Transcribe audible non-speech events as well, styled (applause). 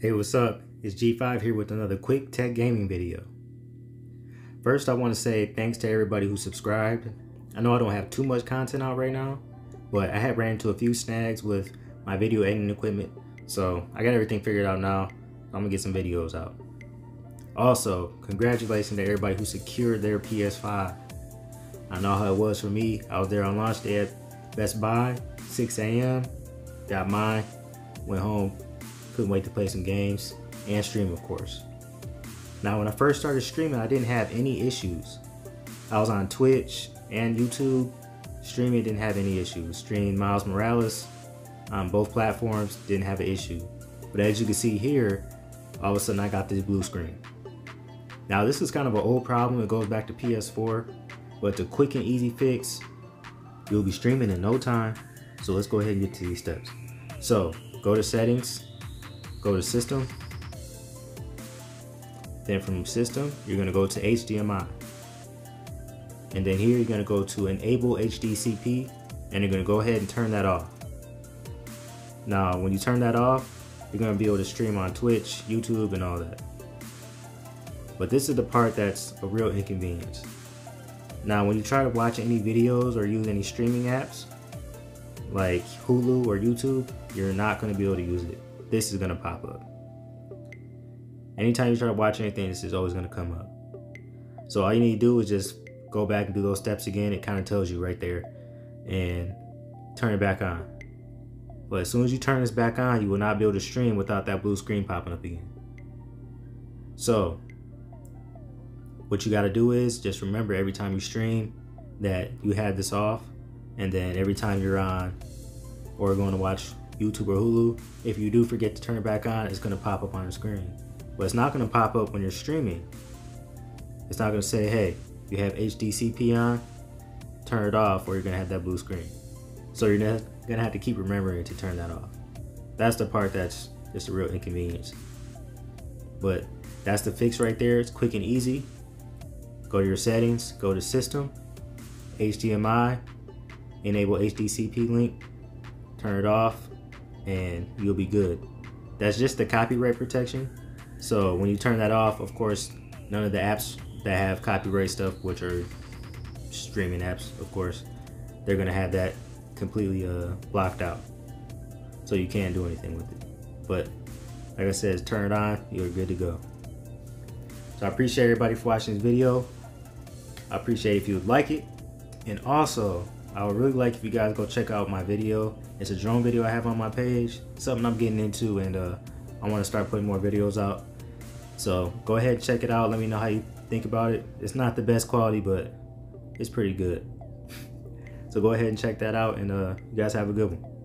Hey, what's up? It's G5 here with another quick tech gaming video. First, I want to say thanks to everybody who subscribed. I know I don't have too much content out right now, but I had ran into a few snags with my video editing equipment, so I got everything figured out now. I'm gonna get some videos out. Also, congratulations to everybody who secured their PS5. I know how it was for me. I was there on launch day at Best Buy, 6 a.m. Got mine, went home, couldn't wait to play some games and stream, of course. Now, when I first started streaming, I didn't have any issues. I was on Twitch and YouTube. Streaming didn't have any issues. Streamed Miles Morales on both platforms, didn't have an issue. But as you can see here, all of a sudden I got this blue screen. Now this is kind of an old problem, it goes back to PS4, but the quick and easy fix, you'll be streaming in no time. So let's go ahead and get to these steps. So go to settings, go to system. Then from system, you're gonna go to HDMI. And then here you're gonna go to enable HDCP and you're gonna go ahead and turn that off. Now, when you turn that off, you're gonna be able to stream on Twitch, YouTube, and all that. But this is the part that's a real inconvenience. Now, when you try to watch any videos or use any streaming apps, like Hulu or YouTube, you're not gonna be able to use it this is gonna pop up. Anytime you try to watch anything, this is always gonna come up. So all you need to do is just go back and do those steps again. It kind of tells you right there and turn it back on. But as soon as you turn this back on, you will not be able to stream without that blue screen popping up again. So what you got to do is just remember every time you stream that you had this off and then every time you're on or going to watch YouTube or Hulu, if you do forget to turn it back on, it's gonna pop up on the screen. But it's not gonna pop up when you're streaming. It's not gonna say, hey, you have HDCP on, turn it off, or you're gonna have that blue screen. So you're gonna have to keep remembering to turn that off. That's the part that's just a real inconvenience. But that's the fix right there. It's quick and easy. Go to your settings, go to system, HDMI, enable HDCP link, turn it off, and you'll be good. That's just the copyright protection. So when you turn that off, of course, none of the apps that have copyright stuff, which are streaming apps, of course, they're gonna have that completely uh, blocked out. So you can't do anything with it. But like I said, turn it on, you're good to go. So I appreciate everybody for watching this video. I appreciate if you would like it. And also, I would really like if you guys go check out my video. It's a drone video I have on my page, something I'm getting into and uh, I want to start putting more videos out. So go ahead and check it out. Let me know how you think about it. It's not the best quality, but it's pretty good. (laughs) so go ahead and check that out and uh, you guys have a good one.